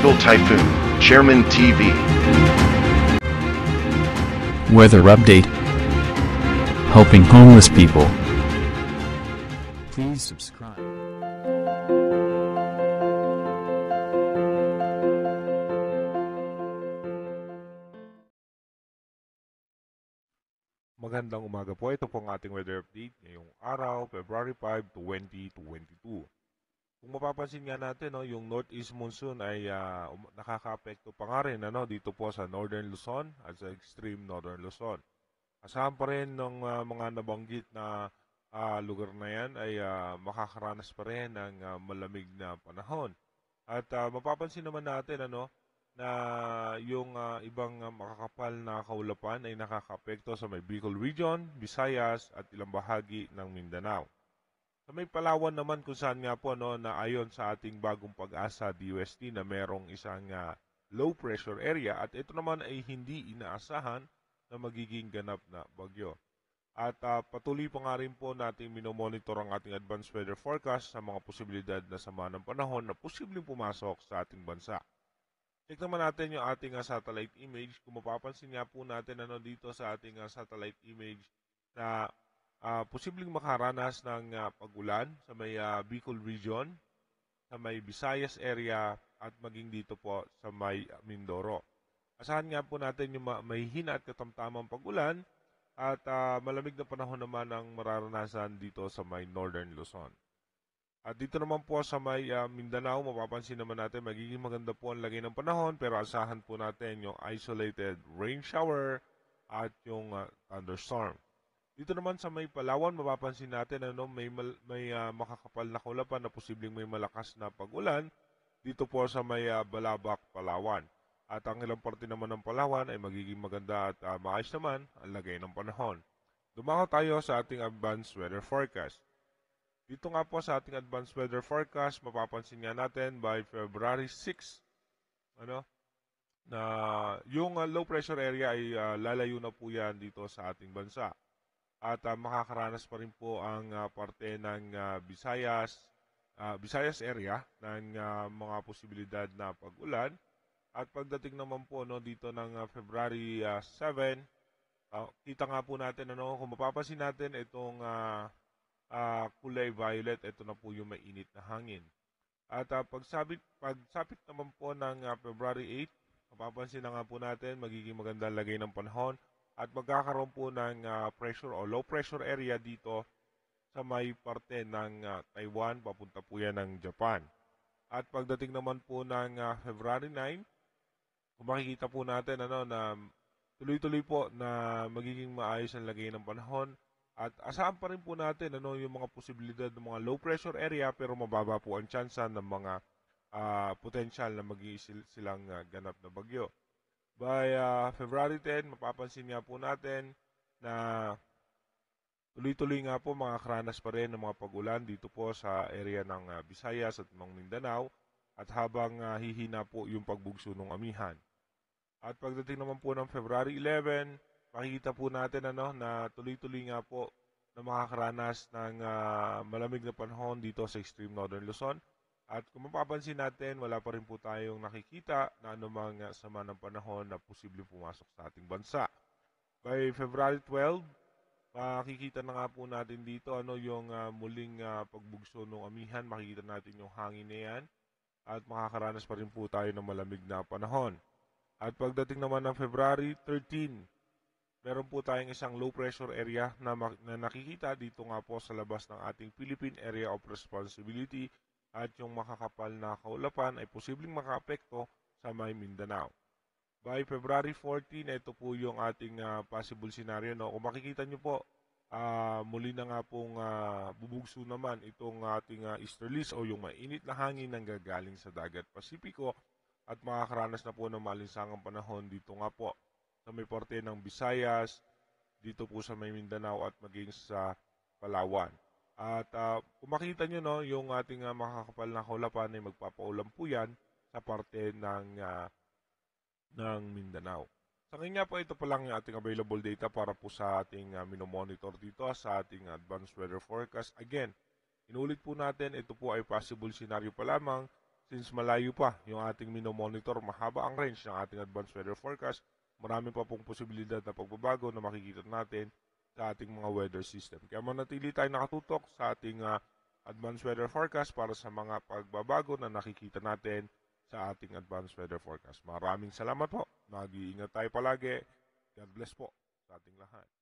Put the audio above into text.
Global Typhoon, Chairman TV. Weather update. Helping homeless people. Please subscribe. Magandang umaga po. Ito po ang ating weather update ngayong araw, February 5, 2022. Kung mapapansin nga natin, no, yung northeast monsoon ay uh, nakaka-apekto pa nga rin ano, dito po sa northern Luzon at sa extreme northern Luzon. Asahan pa rin ng uh, mga nabanggit na uh, lugar na yan ay uh, makakaranas pa rin ng uh, malamig na panahon. At uh, mapapansin naman natin ano, na yung uh, ibang uh, makakapal na kaulapan ay nakakapekto sa may Bicol Region, Visayas at ilang bahagi ng Mindanao. Sa may Palawan naman kung saan nga po no, na ayon sa ating bagong pag-asa DUST na merong isang uh, low pressure area at ito naman ay hindi inaasahan na magiging ganap na bagyo. At uh, patuloy pa nga rin po natin minomonitor ang ating advanced weather forecast sa mga posibilidad na sama ng panahon na posibleng pumasok sa ating bansa. Check naman natin yung ating uh, satellite image. Kung mapapansin nga po natin ano dito sa ating uh, satellite image na uh, posibleng makaranas ng uh, pagulan sa may uh, Bicol region, sa may Visayas area at maging dito po sa may Mindoro. Asahan nga po natin yung may hina at katamtamang pagulan at uh, malamig na panahon naman ang mararanasan dito sa may Northern Luzon. At dito naman po sa may uh, Mindanao, mapapansin naman natin magiging maganda po ang lagay ng panahon pero asahan po natin yung isolated rain shower at yung uh, thunderstorm. Dito naman sa may Palawan, mapapansin natin ano, may, may uh, makakapal na kulapan na posibleng may malakas na pagulan dito po sa may uh, Balabac, Palawan. At ang ilang parte naman ng Palawan ay magiging maganda at uh, maayos naman ang lagay ng panahon. Dumako tayo sa ating advanced weather forecast. Dito nga po sa ating advanced weather forecast, mapapansin nga natin by February 6, ano, na yung uh, low pressure area ay uh, lalayo na po yan dito sa ating bansa. At uh, makakaranas pa rin po ang uh, parte ng uh, Visayas, uh, Visayas area ng uh, mga posibilidad na pag-ulan. At pagdating naman po no, dito ng uh, February uh, 7, uh, kita nga po natin ano, kung mapapansin natin itong uh, uh, kulay violet, ito na po yung mainit na hangin. At uh, pagsabit, pagsapit naman po ng uh, February 8, mapapansin na nga po natin, magiging magandang lagay ng panahon at magkakaroon po ng uh, pressure o low pressure area dito sa may parte ng uh, Taiwan, papunta po yan ng Japan. At pagdating naman po ng uh, February 9, kung makikita po natin ano, na tuloy-tuloy po na magiging maayos ang lagay ng panahon at asahan pa rin po natin ano, yung mga posibilidad ng mga low pressure area pero mababa po ang tsansa ng mga uh, potential na mag silang uh, ganap na bagyo. By uh, February 10, mapapansin nga po natin na tuloy-tuloy nga po mga kranas pa rin ng mga pagulan dito po sa area ng uh, Visayas at ng Mindanao at habang uh, hihina po yung pagbugso ng amihan. At pagdating naman po ng February 11, makikita po natin ano na tuloy-tuloy nga po na makakaranas ng uh, malamig na panahon dito sa extreme northern Luzon. At kung mapapansin natin, wala pa rin po tayong nakikita na anumang uh, sama ng panahon na posibleng pumasok sa ating bansa. By February 12, makikita na nga po natin dito ano yung uh, muling uh, pagbugso ng amihan. Makikita natin yung hangin na yan at makakaranas pa rin po tayo ng malamig na panahon. At pagdating naman ng February 13, meron po tayong isang low pressure area na, na nakikita dito nga po sa labas ng ating Philippine Area of Responsibility at yung makakapal na kaulapan ay posibleng makaapekto sa may Mindanao. By February 14, ito po yung ating uh, possible scenario. No? Kung makikita nyo po, uh, muli na nga pong uh, bubugso naman itong ating uh, easterlies o yung mainit na hangin ng gagaling sa dagat Pasipiko at makakaranas na po ng malinsangang panahon dito nga po sa may parte ng Visayas, dito po sa may Mindanao at maging sa Palawan. At uh, kung makita nyo, no, yung ating uh, makakapal na kaulapan ay magpapaulam po yan sa parte ng, uh, ng Mindanao. Sa ngayon nga po, ito pa lang yung ating available data para po sa ating uh, minomonitor dito sa ating advanced weather forecast. Again, inulit po natin, ito po ay possible scenario pa lamang since malayo pa yung ating minomonitor, mahaba ang range ng ating advanced weather forecast, marami pa pong posibilidad na pagbabago na makikita natin sa ating mga weather system. Kaya manatili tayo nakatutok sa ating ah, advanced weather forecast para sa mga pagbabago na nakikita natin sa ating advanced weather forecast. Maraming salamat po. Mag-iingat tayo palagi. God bless po sa ating lahat.